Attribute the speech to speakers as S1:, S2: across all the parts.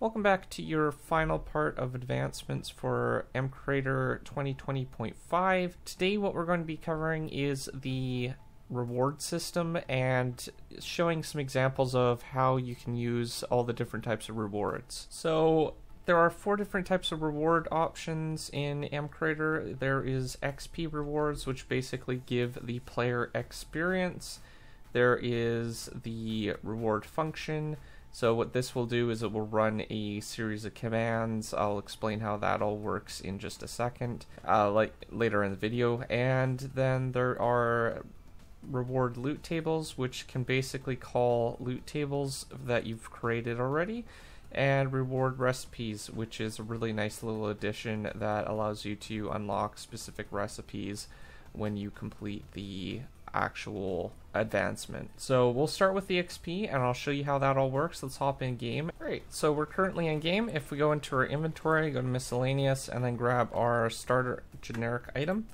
S1: Welcome back to your final part of advancements for mCreator 2020.5. Today what we're going to be covering is the reward system and showing some examples of how you can use all the different types of rewards. So there are four different types of reward options in mCreator. There is XP rewards, which basically give the player experience. There is the reward function, so what this will do is it will run a series of commands. I'll explain how that all works in just a second, uh, like later in the video. And then there are reward loot tables, which can basically call loot tables that you've created already, and reward recipes, which is a really nice little addition that allows you to unlock specific recipes when you complete the actual advancement. So we'll start with the XP and I'll show you how that all works. Let's hop in game. Alright, so we're currently in game. If we go into our inventory, go to miscellaneous and then grab our starter generic item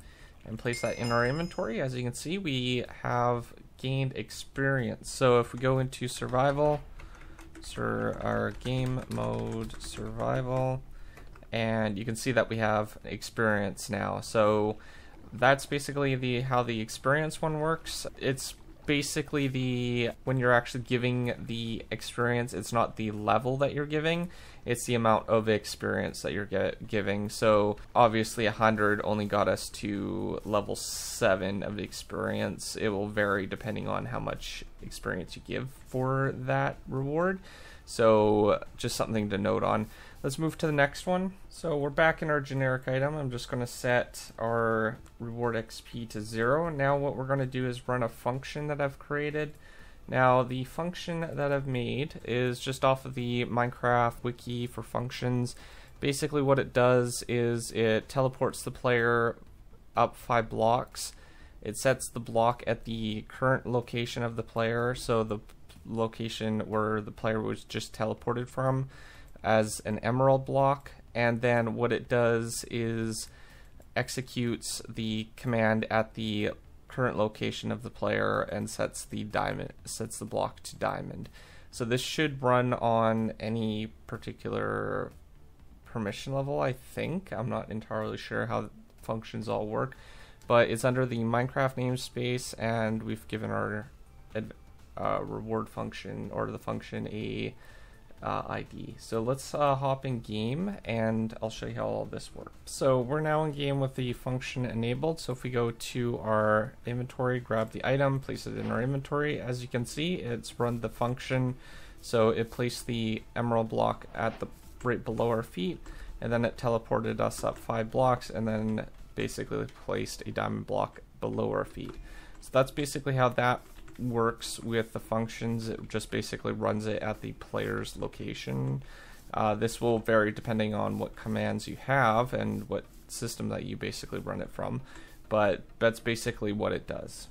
S1: and place that in our inventory. As you can see, we have gained experience. So if we go into survival, so our game mode survival, and you can see that we have experience now. So that's basically the how the experience one works. It's basically the when you're actually giving the experience it's not the level that you're giving it's the amount of experience that you're get, giving. So obviously 100 only got us to level 7 of experience. It will vary depending on how much experience you give for that reward. So just something to note on Let's move to the next one. So we're back in our generic item. I'm just going to set our reward XP to zero. Now what we're going to do is run a function that I've created. Now the function that I've made is just off of the Minecraft wiki for functions. Basically what it does is it teleports the player up five blocks. It sets the block at the current location of the player, so the location where the player was just teleported from as an emerald block, and then what it does is executes the command at the current location of the player and sets the diamond sets the block to diamond. So this should run on any particular permission level, I think. I'm not entirely sure how functions all work, but it's under the Minecraft namespace, and we've given our uh, reward function or the function a uh, ID. So let's uh, hop in game and I'll show you how all this works. So we're now in game with the function enabled. So if we go to our inventory, grab the item, place it in our inventory, as you can see, it's run the function. So it placed the emerald block at the right below our feet and then it teleported us up five blocks and then basically placed a diamond block below our feet. So that's basically how that works with the functions. It just basically runs it at the player's location. Uh, this will vary depending on what commands you have and what system that you basically run it from, but that's basically what it does.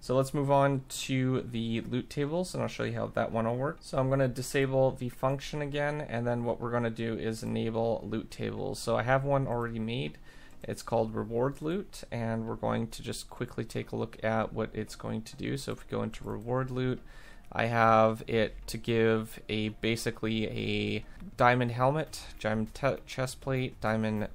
S1: So let's move on to the loot tables and I'll show you how that one will work. So I'm going to disable the function again and then what we're going to do is enable loot tables. So I have one already made. It's called reward loot and we're going to just quickly take a look at what it's going to do. So if we go into reward loot, I have it to give a basically a diamond helmet, diamond chest plate, diamond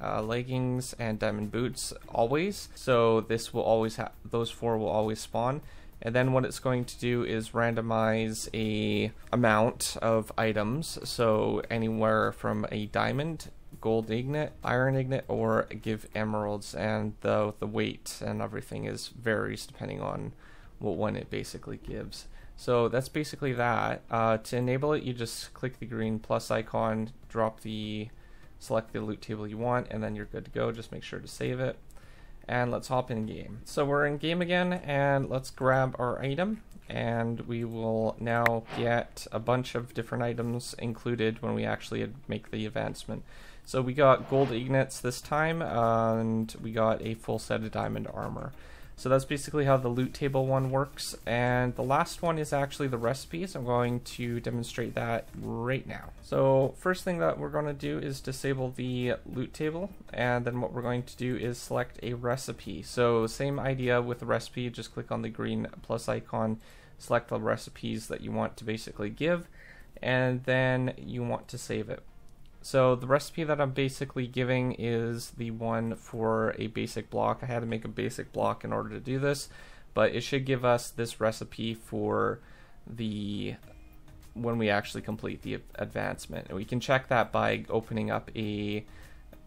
S1: uh, leggings, and diamond boots always. So this will always have those four will always spawn. And then what it's going to do is randomize a amount of items. So anywhere from a diamond gold ingot, iron ingot, or give emeralds, and the the weight and everything is varies depending on what one it basically gives. So that's basically that. Uh, to enable it, you just click the green plus icon, drop the, select the loot table you want, and then you're good to go. Just make sure to save it. And let's hop in game. So we're in game again, and let's grab our item, and we will now get a bunch of different items included when we actually make the advancement. So we got gold ingots this time, and we got a full set of diamond armor. So that's basically how the loot table one works. And the last one is actually the recipes. I'm going to demonstrate that right now. So first thing that we're going to do is disable the loot table. And then what we're going to do is select a recipe. So same idea with the recipe, just click on the green plus icon, select the recipes that you want to basically give and then you want to save it. So the recipe that I'm basically giving is the one for a basic block. I had to make a basic block in order to do this, but it should give us this recipe for the when we actually complete the advancement. And we can check that by opening up a,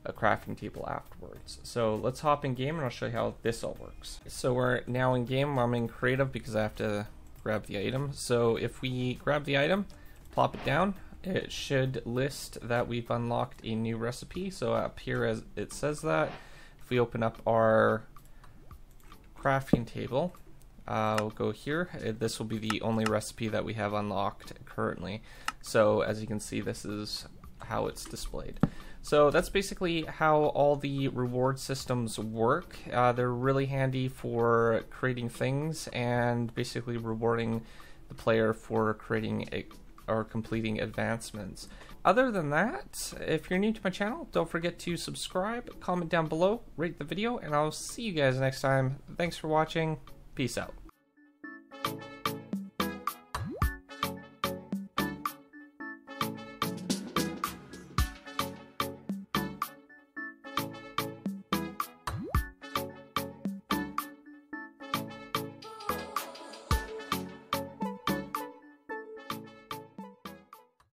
S1: a crafting table afterwards. So let's hop in game and I'll show you how this all works. So we're now in game. I'm in creative because I have to grab the item. So if we grab the item, plop it down, it should list that we've unlocked a new recipe. So up here as it says that, if we open up our crafting table, uh, we'll go here. Uh, this will be the only recipe that we have unlocked currently. So as you can see, this is how it's displayed. So that's basically how all the reward systems work. Uh, they're really handy for creating things and basically rewarding the player for creating a, or completing advancements. Other than that, if you're new to my channel, don't forget to subscribe, comment down below, rate the video, and I'll see you guys next time. Thanks for watching. Peace out.